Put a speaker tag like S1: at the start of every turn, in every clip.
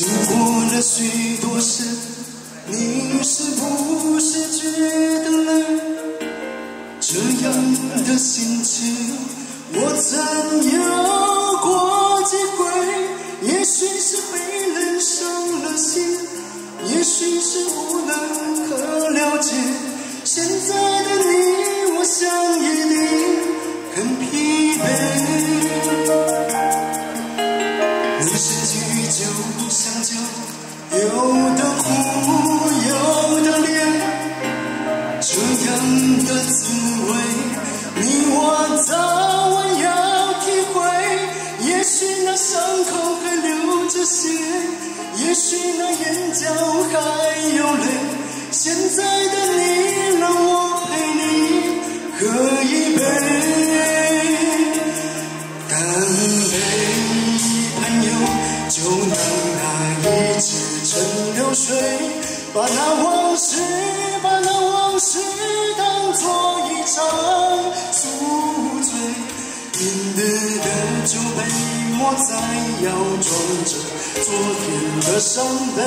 S1: 经过了许多事，你是不是觉得累？这样的心情，我曾有过几回。也许是被人伤了心，也许是无奈些，也许那眼角还有泪。现在的你，让我陪你喝一杯，干杯，朋友，就让那一切成流水，把那往事，把那往事当作一场宿。明日的酒杯，莫再要装着昨天的伤悲。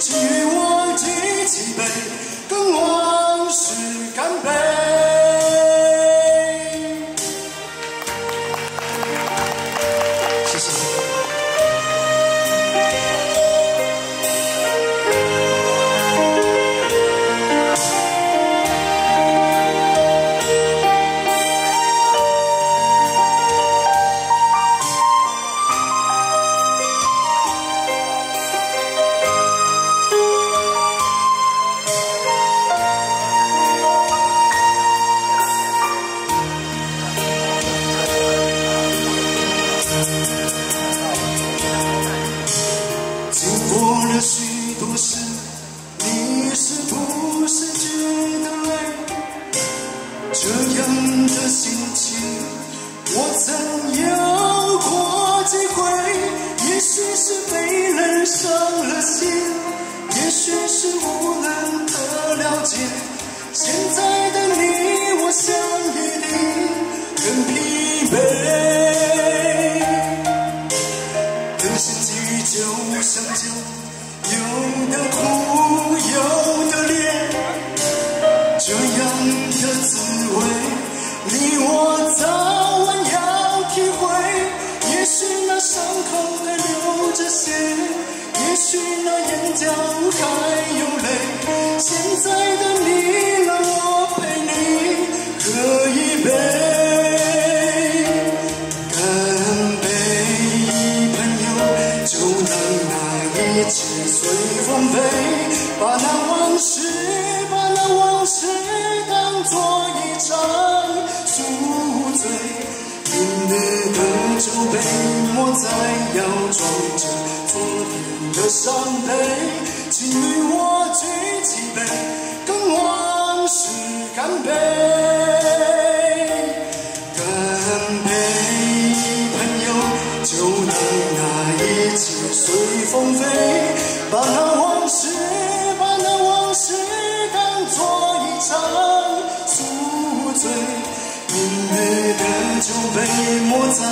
S1: 请与我举起杯，跟我这样的心情，我曾有过几回。也许是被人伤了心，也许是无能可了解。现在的你，我想一定很疲惫。人生聚就像酒，流着血，也许那眼角还有泪。现在的你，让我陪你喝一杯。干杯，朋友，就让那一切随风飞，把那往事，把那往事当作一场宿醉。明日的酒杯，再要装着昨天的伤悲，请与我举起杯，跟往事干杯。干杯，朋友，就让那一切随风飞，把那往事，把那往事当作一场宿醉。酒杯，莫再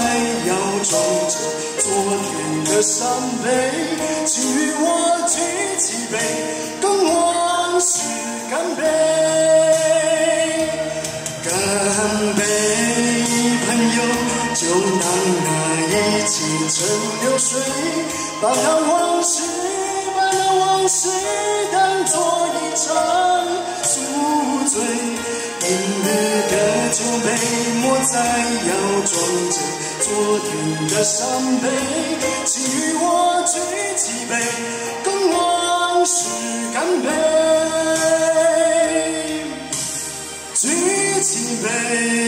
S1: 要装着昨天的伤悲，请与我举起杯，跟往事干杯。干杯，朋友，就让那一切成流水，把那往事，把那往事当作一场宿醉。再要装着昨天的伤悲，请与我举起杯，跟往事干杯。举起杯。